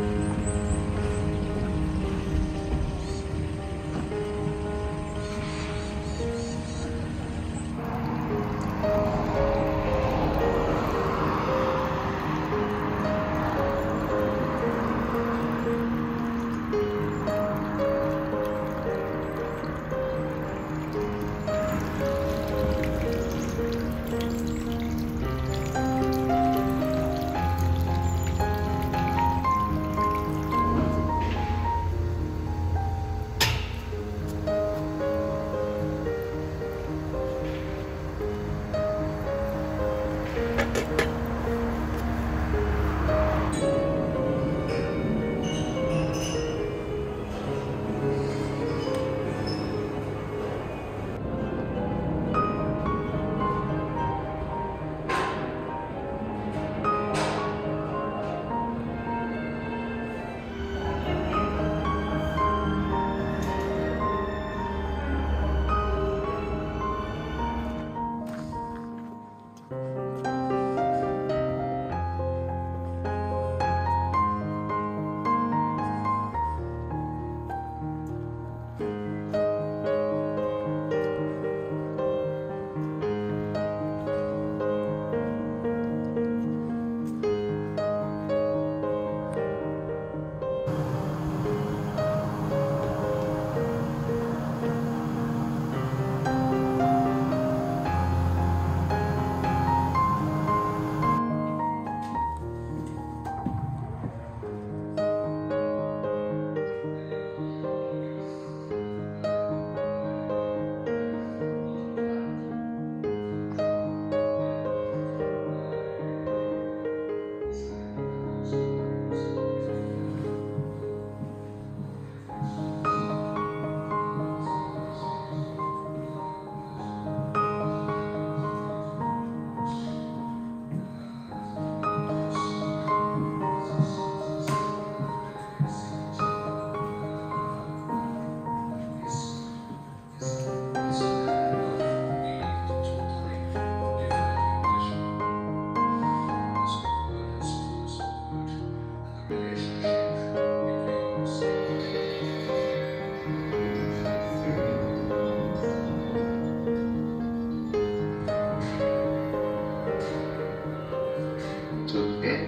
Bye.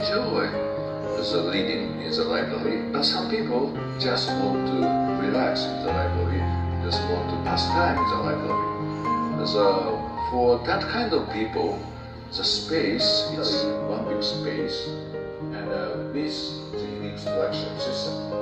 To enjoy the reading in the library. But some people just want to relax in the library, just want to pass time in the library. So for that kind of people, the space is one big space, and uh, with the unique selection system,